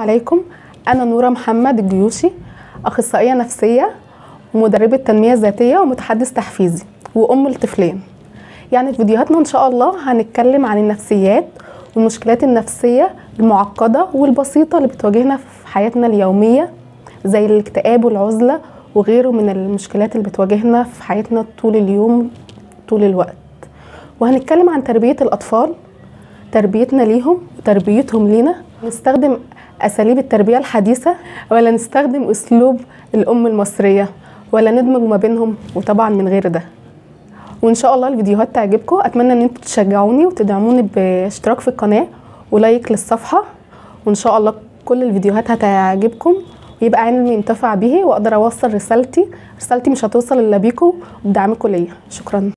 عليكم. أنا نورة محمد الجيوشي أخصائية نفسية ومدربة تنمية ذاتية ومتحدث تحفيزي وأم لطفلين يعني في فيديوهاتنا إن شاء الله هنتكلم عن النفسيات والمشكلات النفسية المعقدة والبسيطة اللي بتواجهنا في حياتنا اليومية زي الاكتئاب والعزلة وغيره من المشكلات اللي بتواجهنا في حياتنا طول اليوم طول الوقت. وهنتكلم عن تربية الأطفال تربيتنا ليهم وتربيتهم لينا. نستخدم أساليب التربية الحديثة ولا نستخدم أسلوب الأم المصرية ولا ندمج ما بينهم وطبعا من غير ده. وإن شاء الله الفيديوهات تعجبكم. أتمنى إن أنتوا تشجعوني وتدعموني باشتراك في القناة ولايك للصفحة. وإن شاء الله كل الفيديوهات هتعجبكم ويبقى علمي ينتفع به وأقدر أوصل رسالتي. رسالتي مش هتوصل إلا بيكم وبدعمكم ليا. شكرا.